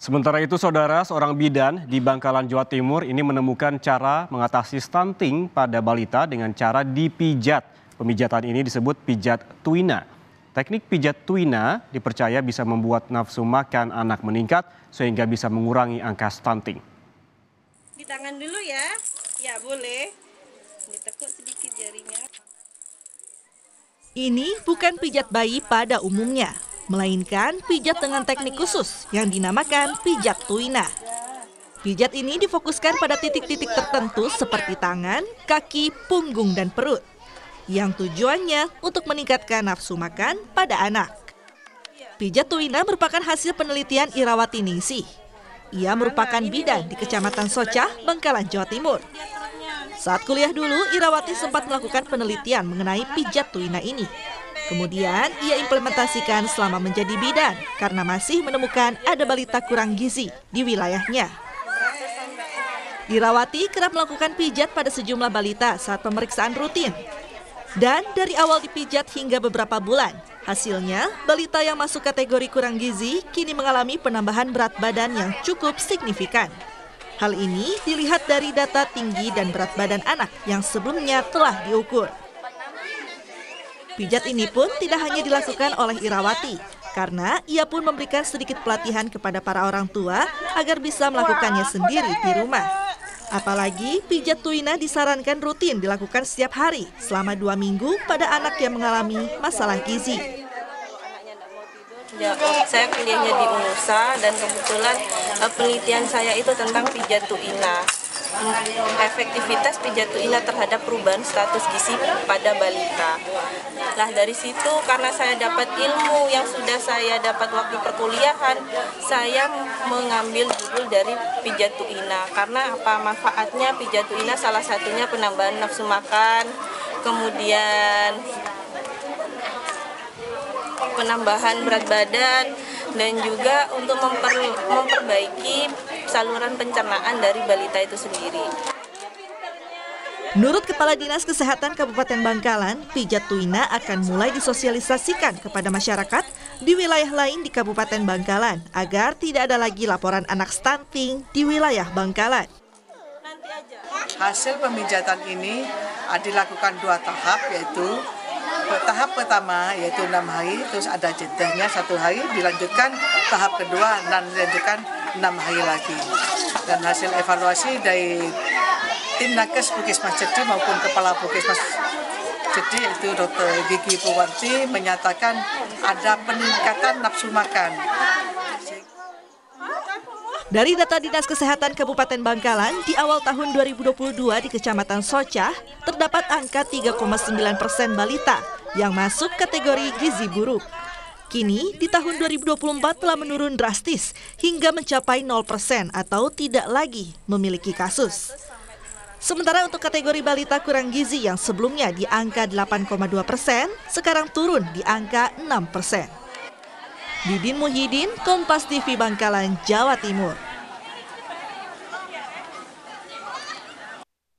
Sementara itu, saudara, seorang bidan di Bangkalan, Jawa Timur ini menemukan cara mengatasi stunting pada balita dengan cara dipijat. Pemijatan ini disebut pijat tuina. Teknik pijat tuina dipercaya bisa membuat nafsu makan anak meningkat sehingga bisa mengurangi angka stunting. Di tangan dulu ya. Ya, boleh. Ditekuk sedikit jarinya. Ini bukan pijat bayi pada umumnya, melainkan pijat dengan teknik khusus yang dinamakan pijat tuina. Pijat ini difokuskan pada titik-titik tertentu seperti tangan, kaki, punggung, dan perut. Yang tujuannya untuk meningkatkan nafsu makan pada anak. Pijat tuina merupakan hasil penelitian Irawati Ningsih. Ia merupakan bidan di Kecamatan Socah, Bangkalan, Jawa Timur. Saat kuliah dulu, Irawati sempat melakukan penelitian mengenai pijat tuina ini. Kemudian ia implementasikan selama menjadi bidan karena masih menemukan ada balita kurang gizi di wilayahnya. Irawati kerap melakukan pijat pada sejumlah balita saat pemeriksaan rutin. Dan dari awal dipijat hingga beberapa bulan, hasilnya balita yang masuk kategori kurang gizi kini mengalami penambahan berat badan yang cukup signifikan. Hal ini dilihat dari data tinggi dan berat badan anak yang sebelumnya telah diukur. Pijat ini pun tidak hanya dilakukan oleh Irawati, karena ia pun memberikan sedikit pelatihan kepada para orang tua agar bisa melakukannya sendiri di rumah. Apalagi pijat tuina disarankan rutin dilakukan setiap hari selama dua minggu pada anak yang mengalami masalah gizi. Ya, saya kuliahnya di UNUSA dan kebetulan uh, penelitian saya itu tentang pijat tuina efektivitas pijatuina terhadap perubahan status gizi pada balita. Nah dari situ karena saya dapat ilmu yang sudah saya dapat waktu perkuliahan, saya mengambil judul dari pijatuina karena apa manfaatnya pijatuina salah satunya penambahan nafsu makan, kemudian penambahan berat badan dan juga untuk memper, memperbaiki saluran pencernaan dari balita itu sendiri. Menurut Kepala Dinas Kesehatan Kabupaten Bangkalan, pijat tuina akan mulai disosialisasikan kepada masyarakat di wilayah lain di Kabupaten Bangkalan agar tidak ada lagi laporan anak stunting di wilayah Bangkalan. Hasil pemijatan ini dilakukan dua tahap yaitu tahap pertama yaitu enam hari terus ada jedahnya satu hari dilanjutkan tahap kedua dan dilanjutkan enam hari lagi dan hasil evaluasi dari tim nakes Bukismas Cedi maupun kepala Bukismas Cedi itu Dr. Gigi Purwanti menyatakan ada peningkatan nafsu makan dari data Dinas Kesehatan Kabupaten Bangkalan, di awal tahun 2022 di Kecamatan Socah, terdapat angka 3,9 persen balita yang masuk kategori gizi buruk. Kini, di tahun 2024 telah menurun drastis hingga mencapai 0 persen atau tidak lagi memiliki kasus. Sementara untuk kategori balita kurang gizi yang sebelumnya di angka 8,2 persen, sekarang turun di angka 6 persen. Didin Muhyiddin, Kompas TV Bangkalan, Jawa Timur.